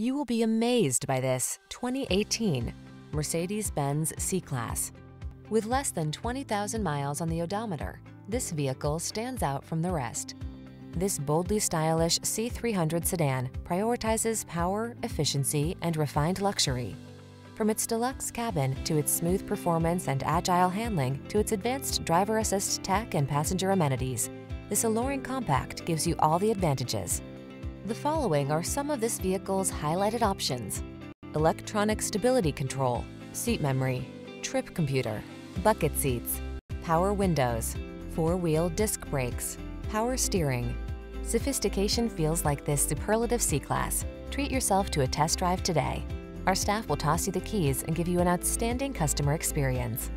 You will be amazed by this 2018 Mercedes-Benz C-Class. With less than 20,000 miles on the odometer, this vehicle stands out from the rest. This boldly stylish C300 sedan prioritizes power, efficiency, and refined luxury. From its deluxe cabin to its smooth performance and agile handling to its advanced driver assist tech and passenger amenities, this alluring compact gives you all the advantages. The following are some of this vehicle's highlighted options. Electronic stability control, seat memory, trip computer, bucket seats, power windows, four-wheel disc brakes, power steering. Sophistication feels like this superlative C-Class. Treat yourself to a test drive today. Our staff will toss you the keys and give you an outstanding customer experience.